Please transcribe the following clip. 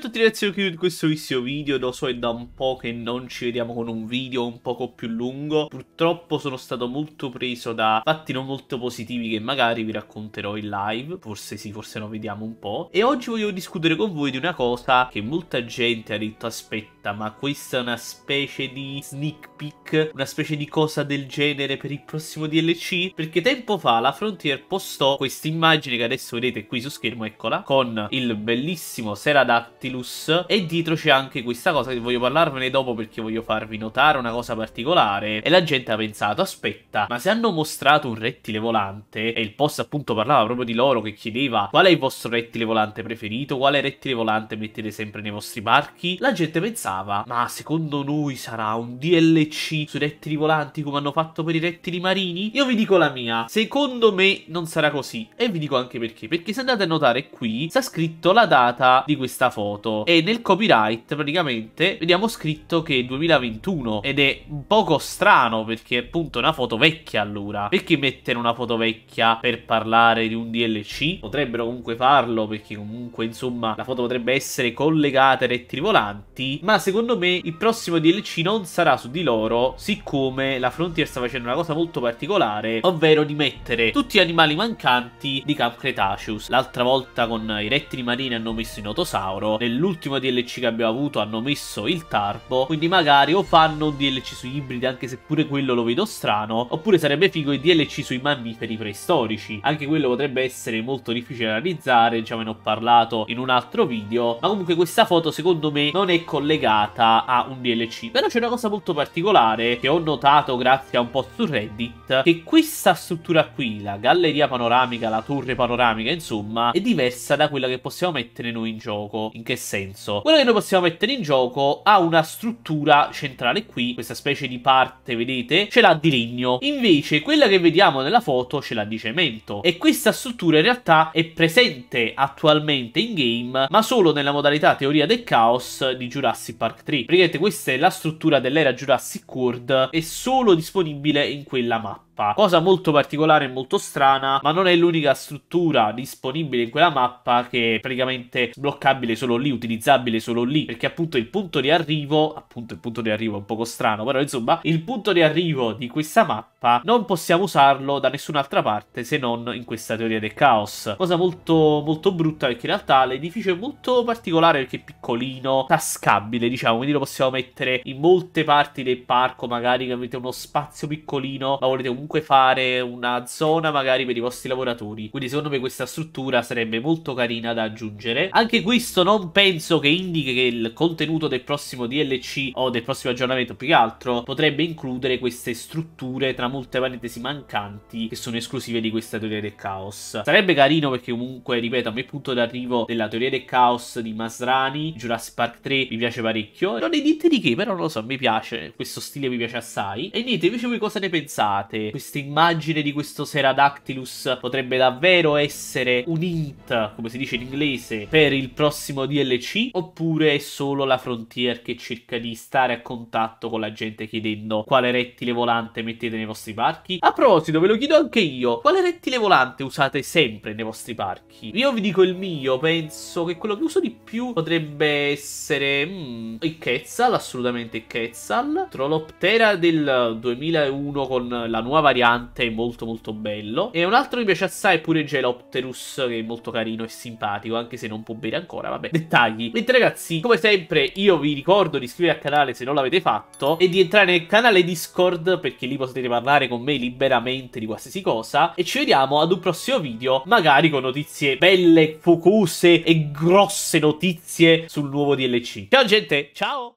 tutti ragazzi, io chiudo questo video, lo so è da un po' che non ci vediamo con un video un poco più lungo, purtroppo sono stato molto preso da fatti non molto positivi che magari vi racconterò in live, forse sì, forse no, vediamo un po', e oggi voglio discutere con voi di una cosa che molta gente ha detto aspetta, ma questa è una specie di sneak peek, una specie di cosa del genere per il prossimo DLC, perché tempo fa la Frontier postò questa immagine che adesso vedete qui su schermo, eccola, con il bellissimo Sera Dactylus e dietro c'è anche questa cosa che voglio parlarvene dopo perché voglio farvi notare una cosa particolare. E la gente ha pensato aspetta ma se hanno mostrato un rettile volante? E il post appunto parlava proprio di loro che chiedeva qual è il vostro rettile volante preferito? Quale rettile volante mettete sempre nei vostri parchi? La gente pensava ma secondo noi sarà un DLC sui rettili volanti come hanno fatto per i rettili marini? Io vi dico la mia. Secondo me non sarà così. E vi dico anche perché. Perché se andate a notare qui sta scritto la data di questa questa foto e nel copyright praticamente vediamo scritto che è 2021 ed è un poco strano perché è appunto una foto vecchia allora. Perché mettere una foto vecchia per parlare di un DLC potrebbero comunque farlo perché comunque insomma la foto potrebbe essere collegata ai rettili volanti. Ma secondo me il prossimo DLC non sarà su di loro siccome la Frontier sta facendo una cosa molto particolare ovvero di mettere tutti gli animali mancanti di Camp Cretaceous l'altra volta con i rettili marini hanno messo i notosauri dinosauro. Nell'ultimo DLC che abbiamo avuto hanno messo il tarbo, quindi magari o fanno un DLC sugli ibridi, anche se pure quello lo vedo strano, oppure sarebbe figo il DLC sui mammiferi preistorici. Anche quello potrebbe essere molto difficile da realizzare, ve ne ho parlato in un altro video, ma comunque questa foto secondo me non è collegata a un DLC. Però c'è una cosa molto particolare che ho notato grazie a un post su Reddit, che questa struttura qui, la galleria panoramica, la torre panoramica, insomma, è diversa da quella che possiamo mettere noi in gioco. In che senso? Quello che noi possiamo mettere in gioco ha una struttura centrale qui, questa specie di parte, vedete? Ce l'ha di legno. Invece quella che vediamo nella foto ce l'ha di cemento. E questa struttura in realtà è presente attualmente in game, ma solo nella modalità teoria del caos di Jurassic Park 3. Praticamente questa è la struttura dell'era Jurassic World, è solo disponibile in quella mappa mappa. Cosa molto particolare e molto strana, ma non è l'unica struttura disponibile in quella mappa che è praticamente sbloccabile solo lì, utilizzabile solo lì, perché appunto il punto di arrivo, appunto il punto di arrivo è un poco strano, però insomma, il punto di arrivo di questa mappa non possiamo usarlo da nessun'altra parte se non in questa teoria del caos. Cosa molto molto brutta perché in realtà l'edificio è molto particolare perché è piccolino, tascabile, diciamo, quindi lo possiamo mettere in molte parti del parco, magari che avete uno spazio piccolino, ma volete comunque fare una zona magari per i vostri lavoratori. Quindi secondo me questa struttura sarebbe molto carina da aggiungere. Anche questo non penso che indichi che il contenuto del prossimo DLC o del prossimo aggiornamento più che altro potrebbe includere queste strutture tra molte parentesi mancanti che sono esclusive di questa teoria del caos. Sarebbe carino perché comunque, ripeto, a me il punto d'arrivo della teoria del caos di Masrani, Jurassic Park 3 mi piace parecchio. Non è niente di che, però non lo so, mi piace, questo stile mi piace assai. E niente, invece voi cosa ne pensate? questa immagine di questo Seradactylus potrebbe davvero essere un hint, come si dice in inglese, per il prossimo DLC? Oppure è solo la Frontier che cerca di stare a contatto con la gente chiedendo quale rettile volante mettete nei vostri parchi? A proposito, ve lo chiedo anche io, quale rettile volante usate sempre nei vostri parchi? Io vi dico il mio, penso che quello che uso di più potrebbe essere mm, il Quetzal, assolutamente il Quetzal, Trolloptera del 2001 con la nuova variante molto molto bello. E un altro che mi piace assai è pure Gelopterus, che è molto carino e simpatico, anche se non può bere ancora, vabbè, dettagli. Mentre ragazzi, come sempre, io vi ricordo di iscrivervi al canale se non l'avete fatto, e di entrare nel canale Discord, perché lì potete parlare con me liberamente di qualsiasi cosa, e ci vediamo ad un prossimo video, magari con notizie belle, focose e grosse notizie sul nuovo DLC. Ciao gente, ciao!